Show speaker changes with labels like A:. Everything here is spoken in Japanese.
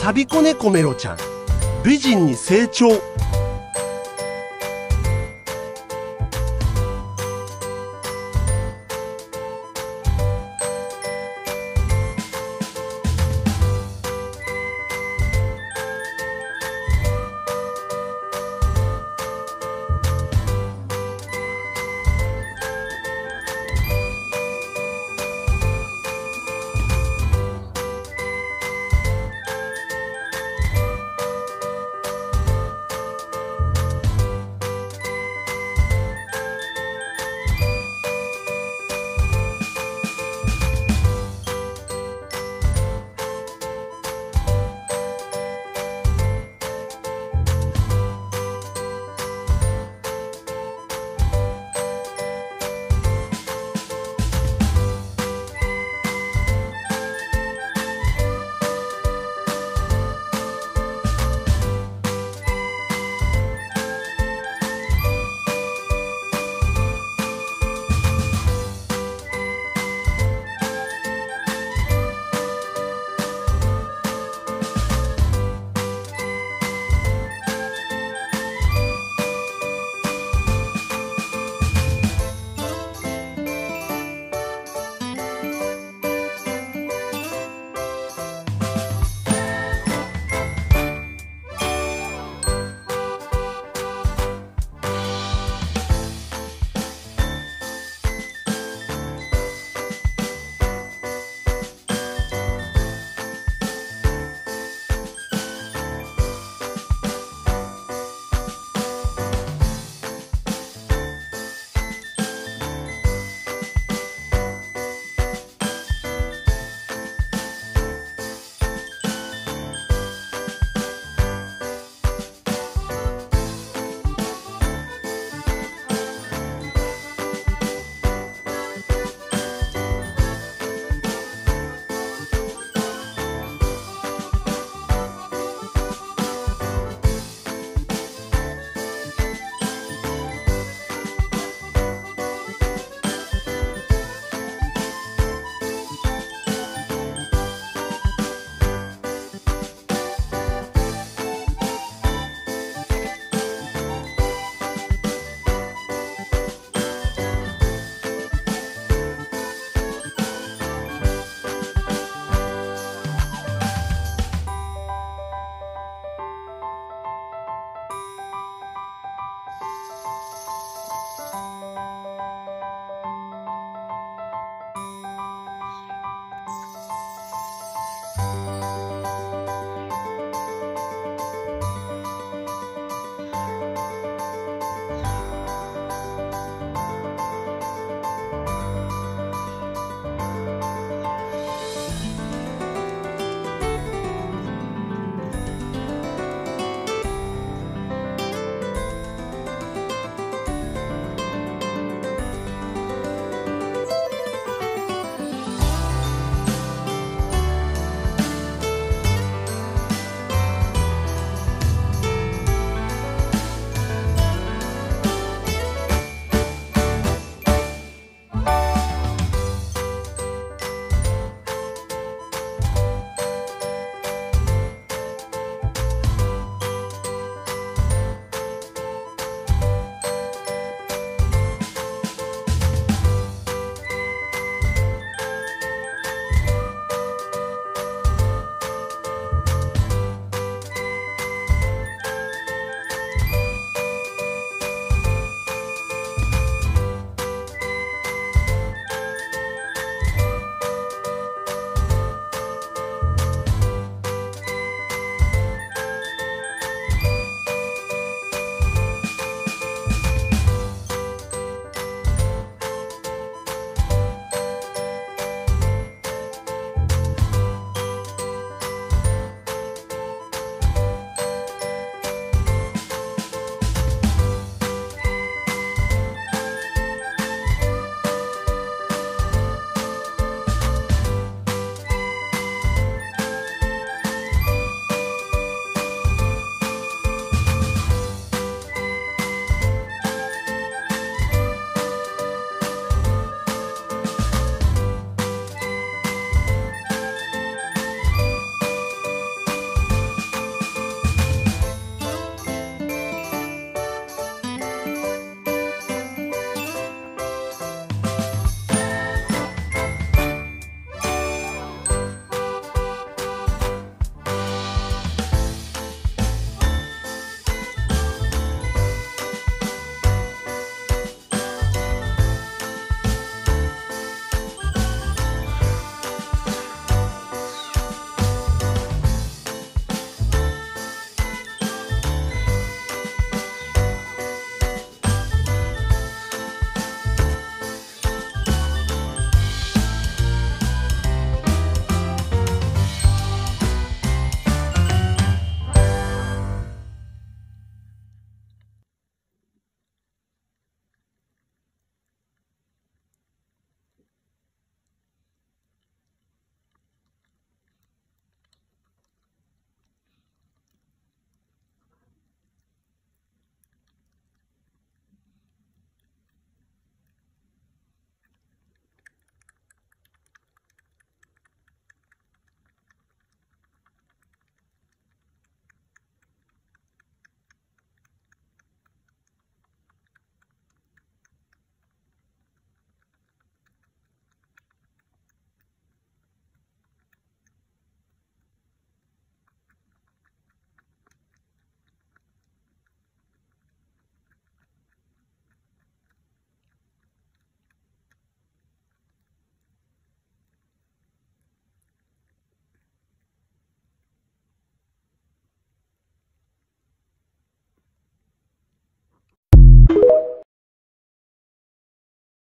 A: サビコネコメロちゃん。美人に成長。